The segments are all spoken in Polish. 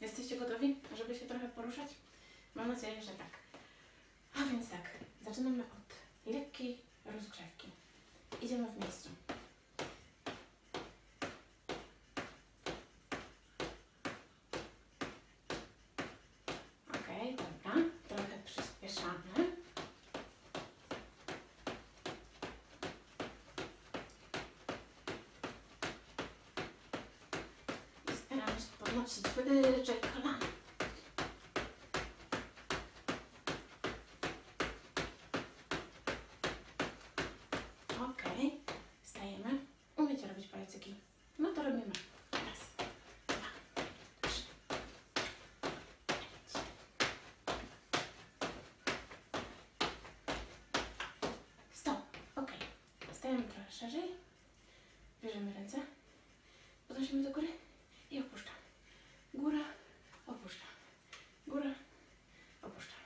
Jesteście gotowi, żeby się trochę poruszać? Mam nadzieję, że tak. A więc tak, zaczynamy od lekkiej rozgrzewki. Idziemy w miejscu. Okej, dobra. Trochę przyspieszamy. I podnosić wyżej kolana. Umiecie robić pajacyki? No to robimy. Raz, dwa, trzy, pięć. Stop. Okej. Stajemy trochę szerzej. Bierzemy ręce. Podnosimy do góry i opuszczamy. Góra, opuszczamy. Góra, opuszczamy.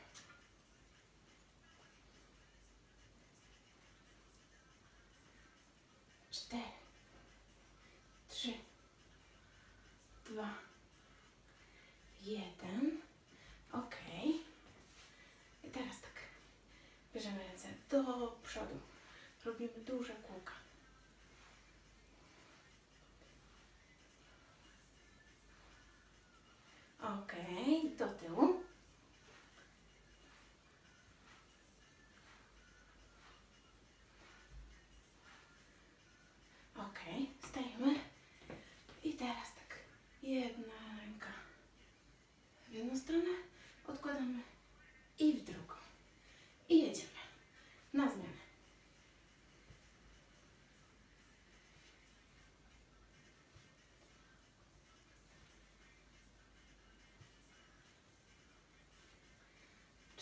Cztery, trzy, dwa, jeden. Ok. I teraz tak. Bierzemy ręce do przodu. Robimy duże kółka. Ok, do tyłu. Ok, stajemy. I teraz tak. Jedna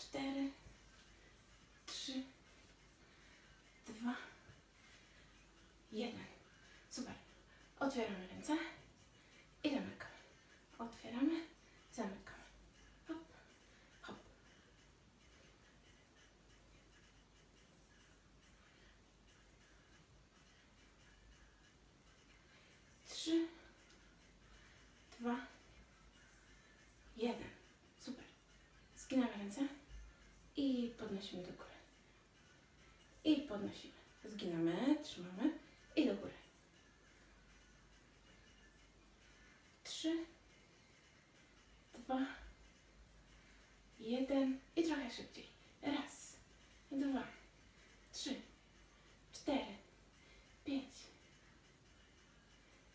Cztery, trzy, dwa, jeden. Super. Otwieramy ręce i zamykamy. Otwieramy, podnosimy do góry. I podnosimy. Zginamy, trzymamy i do góry. Trzy, dwa, jeden i trochę szybciej. Raz, dwa, trzy, cztery, pięć,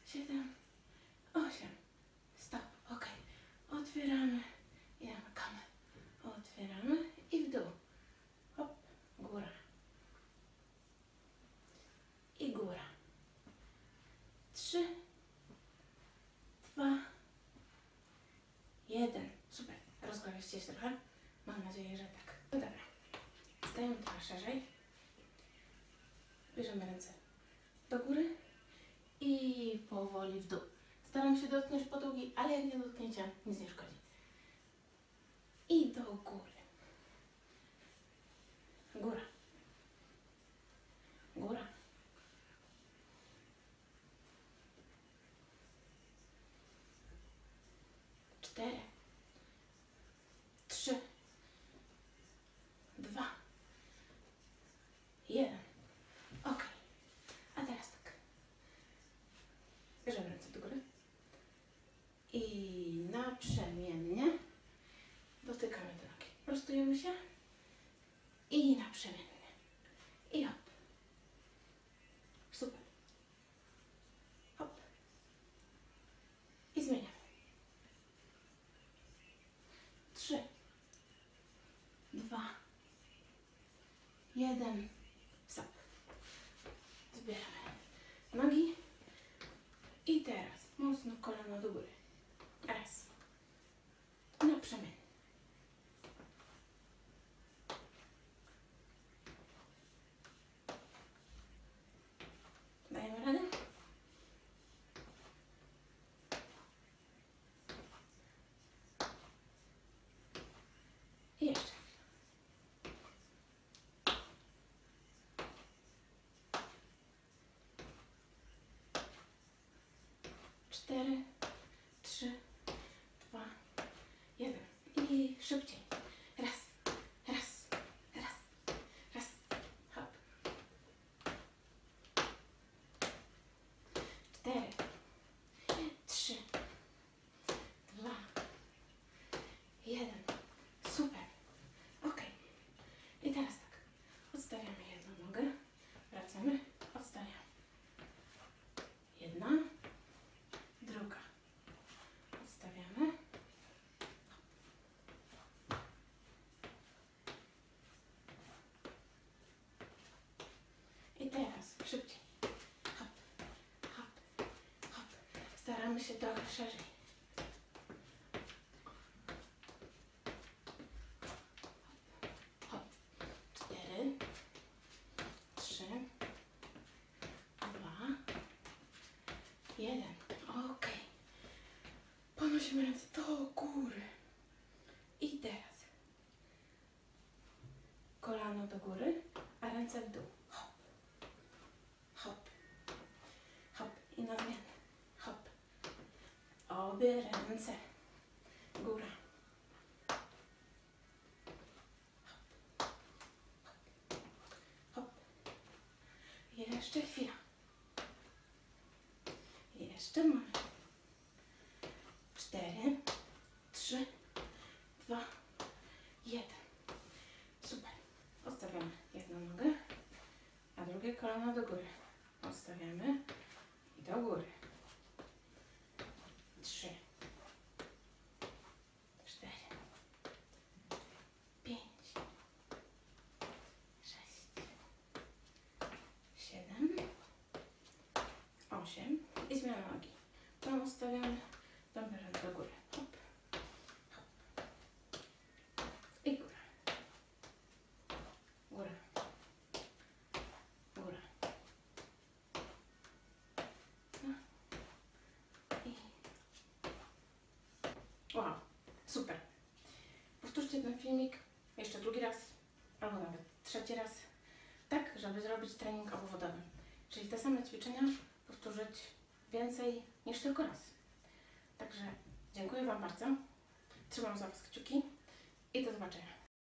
siedem, osiem. Stop. Ok. Otwieramy i zamykamy. Otwieramy i w dół. Hop, góra. I góra. Trzy, dwa, jeden. Super. Się trochę? Mam nadzieję, że tak. No dobra. Stajemy trochę szerzej. Bierzemy ręce do góry i powoli w dół. Staram się dotknąć podłogi, ale jak nie dotknięcie, nic nie szkodzi. I do góry. Góra. Góra. Cztery. Trzy. Dwa. Jeden. Ok. A teraz tak. Bierzemy ręce do góry. I naprzemiennie dotykamy do nogi. Prostujemy się. I naprzemiennie. I hop. Super. Hop. I zmieniamy. Trzy. Dwa. Jeden. Stop. Zbieramy nogi. I teraz mocno kolano do góry. Raz. Naprzemiennie. Dajemy radę? I jeszcze. Cztery, trzy, dwa, szybciej. Raz, raz, raz, raz. Hop. Cztery, trzy, dwa, jeden. Super. Ok. I teraz tak. Odstawiamy jedną nogę. Wracamy. Odstawiamy. Jedna. Druga. Odstawiamy. I teraz szybciej. Hop, hop, hop. Staramy się trochę szerzej. Jeden. Ok. Ponosimy ręce do góry. I teraz kolano do góry, a ręce w dół. Hop. Hop. Hop. I na zmianę. Hop. Obie ręce. Góra. Hop. Jeszcze chwila. Jeszcze moment. Cztery, trzy, dwa, jeden. Super. Odstawiamy jedną nogę, a drugie kolano do góry. Odstawiamy i do góry. Trzy, Wow, super. Powtórzcie ten filmik jeszcze drugi raz, albo nawet trzeci raz, tak, żeby zrobić trening obwodowy. Czyli te same ćwiczenia powtórzyć więcej niż tylko raz. Także dziękuję Wam bardzo. Trzymam za Was kciuki i do zobaczenia.